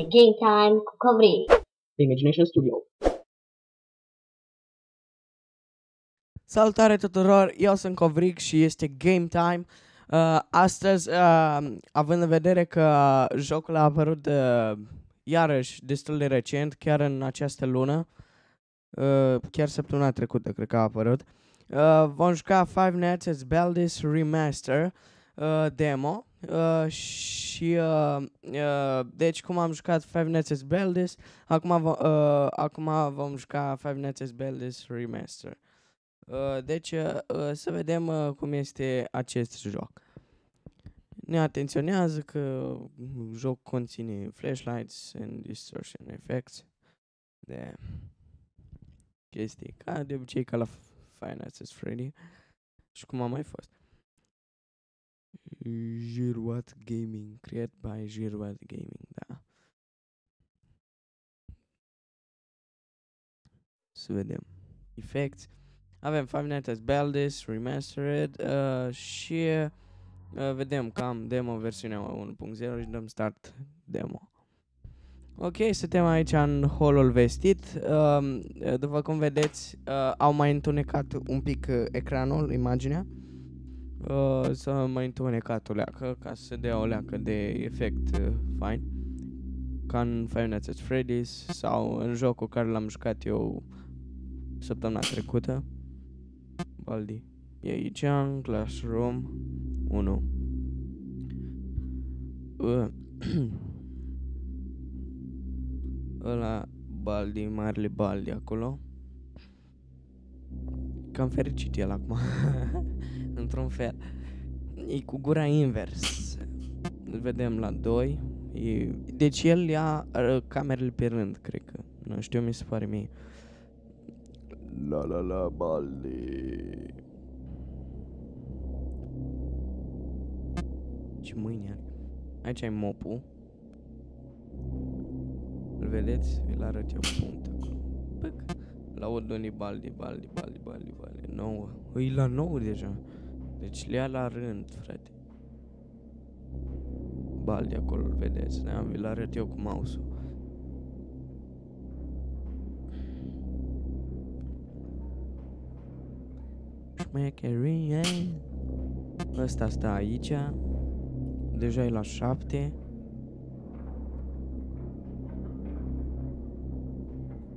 este Game Time cu Covric. Imagination Studio. Salutare tuturor, eu sunt Covric și este Game Time. Uh, astăzi, uh, având în vedere că jocul a apărut uh, iarăși destul de recent, chiar în această lună, uh, chiar săptămâna trecută cred că a apărut, uh, vom juca Five Nights at Baldur's Remaster uh, demo uh, și uh, uh, deci cum am jucat Five Nights at Baldur's, acum, vo- uh, acum vom juca Five Nights at Baldur's Remaster. Uh, deci, uh, uh, să vedem uh, cum este acest joc. Ne atenționează că joc conține flashlights and distortion effects de chestii, ca de obicei ca la Five Nights at Freddy și cum a mai fost. Jirwat Gaming, creat by Jirwat Gaming, da. Să vedem. Effects. Avem Five Nights at Baldur's Remastered uh, și uh, vedem cam demo versiunea 1.0 și dăm start demo. Ok, suntem aici în holul vestit. Uh, după cum vedeți, uh, au mai întunecat un pic uh, ecranul, imaginea. Uh, s-a mai întunecat o leacă ca să dea o leacă de efect uh, fain. Ca în Five Nights at Freddy's sau în jocul care l-am jucat eu săptămâna trecută. Baldi. E aici în Classroom 1. Uh. Ăla Baldi, marele Baldi acolo. Cam fericit el acum. Într-un fel. E cu gura invers. Îl vedem la 2. E... Deci el ia uh, camerele pe rând, cred că. Nu știu, mi se pare mie. La la la Baldi. Ce mâini are. Aici ai mopul. Îl vedeți? Vi-l arăt eu punct acolo. Păc. La Odoni Baldi, Baldi, Baldi, Baldi, Baldi. 9. Îi la 9 deja. Deci le ia la rând, frate. Baldi acolo, îl vedeți. Da, vi-l arăt eu cu mouse-ul. Șmecherie. Ăsta stă aici. Deja e la 7.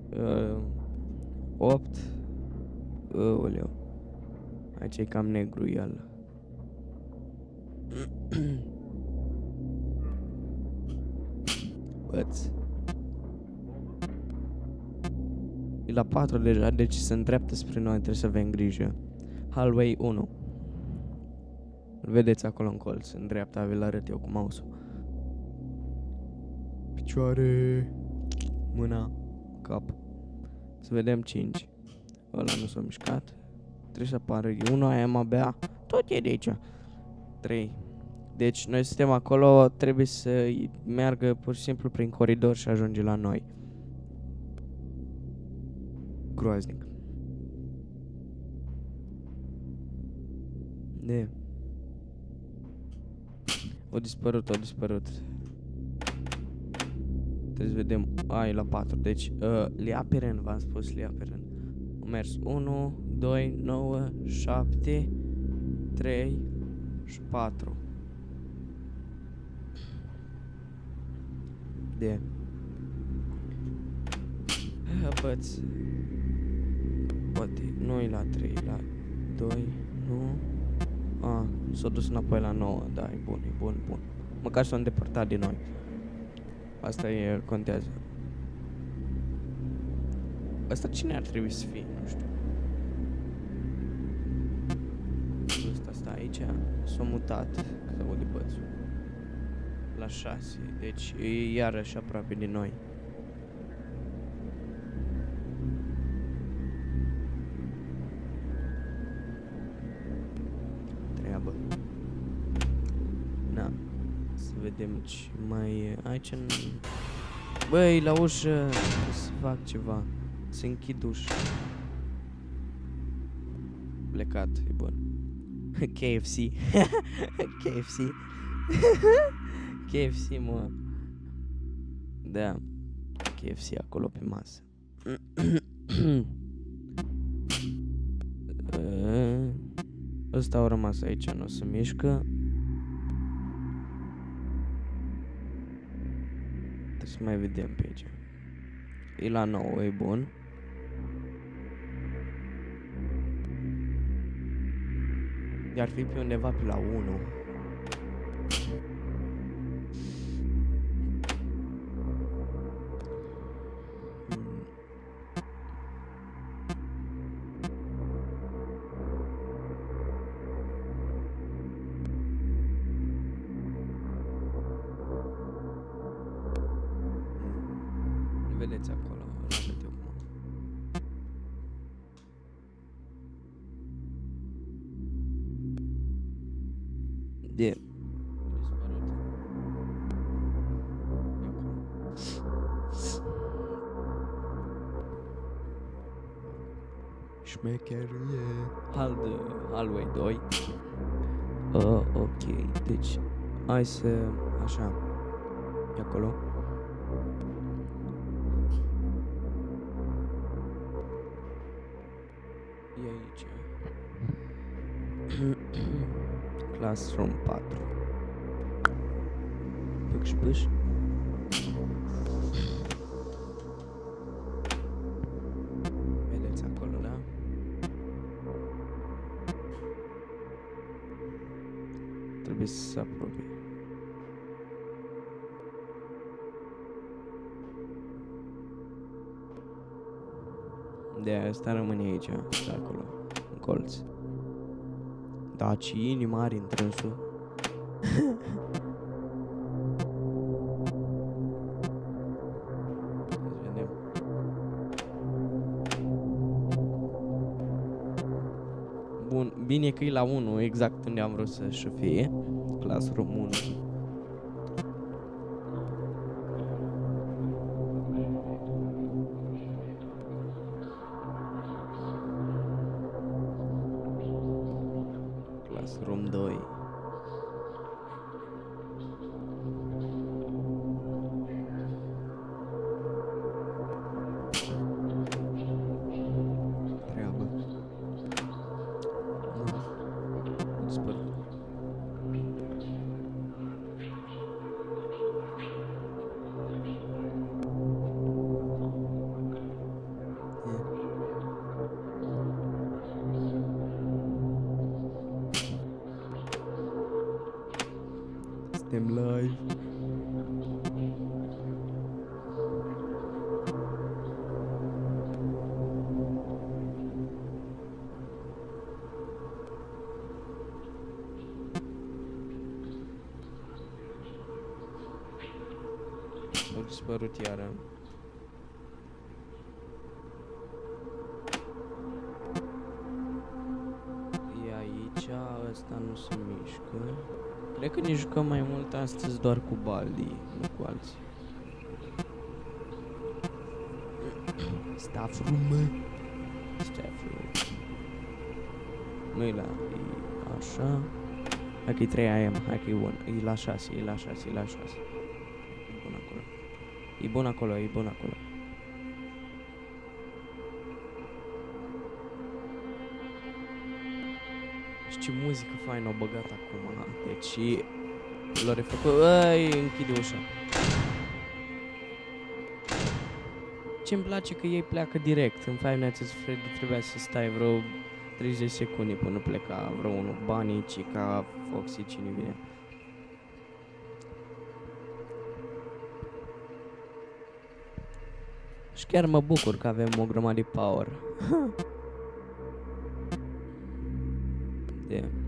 Uh, 8. Oleu. Aici e cam negru el. Băți. E la 4 deja, deci se îndreaptă spre noi, trebuie să avem grijă. Hallway 1. Îl vedeți acolo în colț, în dreapta, vi-l arăt eu cu mouse-ul. Picioare, mâna, cap. Să vedem 5. Ăla nu s-a mișcat. Trebuie să apară 1, aia am abia. Tot e de aici. 3. Deci noi suntem acolo, trebuie să meargă pur și simplu prin coridor și ajunge la noi. Groaznic. De. O dispărut, o dispărut. Trebuie să vedem. Ai la 4. Deci, uh, Liaperen, v-am spus Liaperen. Am mers 1, 2, 9, 7, 3 și 4. De. Băți. Poate, nu e la 3, la 2, nu. A, s-a dus înapoi la 9, da, e bun, e bun, bun. Măcar s-a îndepărtat de noi. Asta e, contează. Asta cine ar trebui să fie? Nu știu. Aici, s-a mutat, că se aude bățul. La 6, deci e iarăși aproape de noi. Treabă. Na, să vedem ce mai e aici în... Băi, la ușă, să fac ceva. Se închid ușa. Plecat, e bun. KFC. KFC. KFC, mă. Da. KFC acolo pe masă. Uh, Ăsta au rămas aici, nu se mișcă. Trebuie să mai vedem pe aici. E la 9, e bun. Iar fi pe undeva pe la 1. De. Șmecherie. Hal, Hallway 2. Uh, ok, deci hai să, așa, e acolo. Classroom 4. Pâc și pâș. Vedeți acolo, da? Trebuie să se apropie. De asta rămâne aici, de acolo, în colț. Da, ce inima are întrânsul. Să vedem. Bun, bine că e la 1, exact unde am vrut să și fie. Classroom 1. Rumdoi. Suntem live. Au dispărut că ne jucăm mai mult astăzi doar cu Baldi, nu cu alții. Staff room, mă. Staff room. Nu-i la... E așa. Hai că e 3 AM, hai că e bun. E la 6, e la 6, e la 6. E bun acolo. E bun acolo, e bun acolo. Ce muzică faină au băgat acum. Deci l-au refăcut. Ăi, închide ușa. Ce-mi place că ei pleacă direct. În Five Nights at Freddy trebuia să stai vreo 30 secunde până pleca vreo unul. Banii, Cica, Foxy, cine vine. Și chiar mă bucur că avem o grămadă de power. de.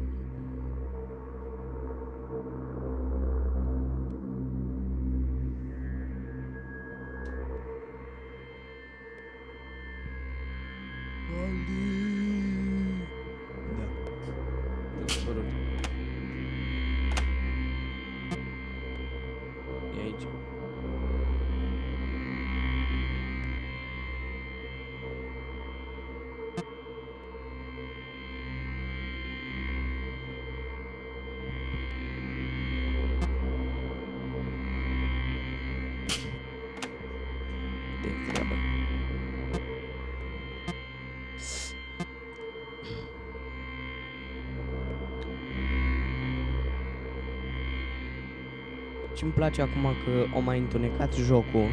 Ce îmi place acum că o mai întunecat jocul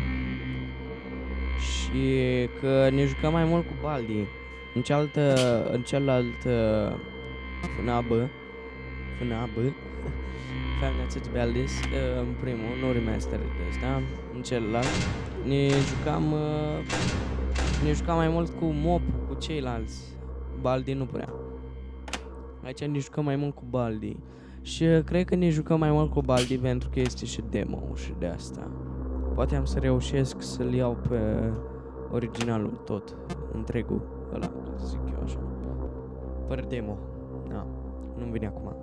și că ne jucăm mai mult cu Baldi. În cealaltă, în celălalt uh, FNAB, FNAB, Five Nights at Baldi's, uh, în primul, nu remastered de ăsta, în celălalt, ne jucam, uh, ne jucam mai mult cu Mop, cu ceilalți. Baldi nu prea. Aici ne jucăm mai mult cu Baldi. Și uh, cred că ne jucăm mai mult cu Baldi pentru că este și demo și de asta. Poate am să reușesc să-l iau pe originalul tot, întregul ăla, ca să zic eu așa. Fără demo. Da, nu-mi vine acum.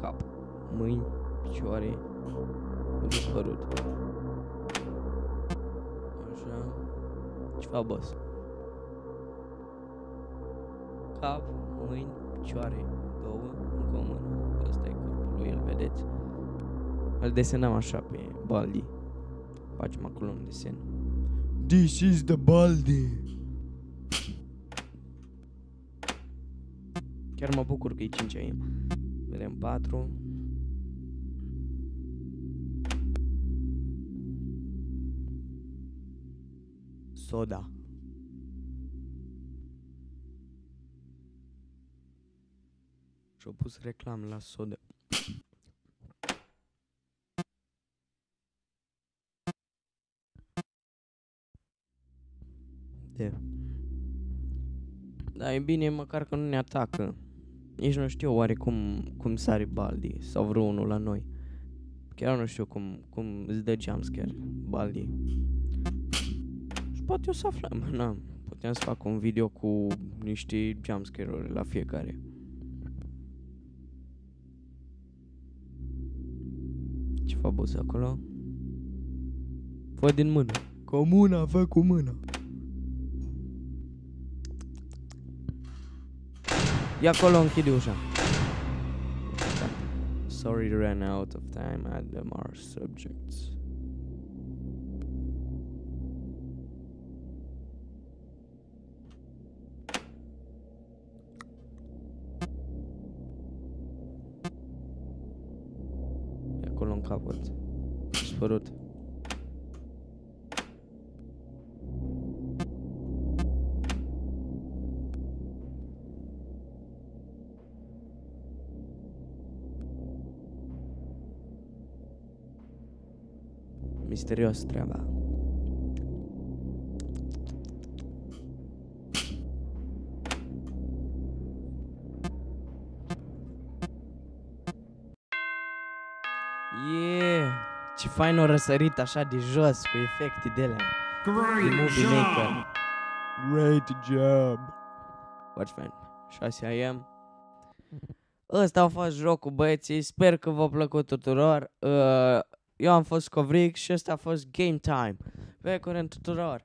Cap, mâini, picioare, dispărut. Așa. Ce fac, boss? Cap, mâini, picioare, două, încă o mână. Ăsta e corpul lui, îl vedeți? Îl desenăm așa pe Baldi. Facem acolo un desen. This is the Baldi. Chiar mă bucur că e 5 AM. Vedem 4. Soda. Și-au pus reclam la soda. De. Da, e bine măcar că nu ne atacă. Nici nu știu oare cum, cum sare Baldi sau vreunul la noi. Chiar nu știu cum, cum îți dă jumpscare Baldi. Și poate o să aflăm, na. Puteam să fac un video cu niște jumpscare-uri la fiecare. Boss acolo? Fă din mână. Cu mâna, fă cu mâna. Ia acolo, închide ușa. Sorry, ran out of time at the Mars subjects. garoto. Misterioso trabalho. Fain o răsărit așa de jos cu efecte de la de Movie Maker. Great job! Foarte fain. 6 AM. Ăsta a fost jocul, băieții. Sper că v-a plăcut tuturor. Uh, eu am fost Covric și ăsta a fost Game Time. Pe curând tuturor!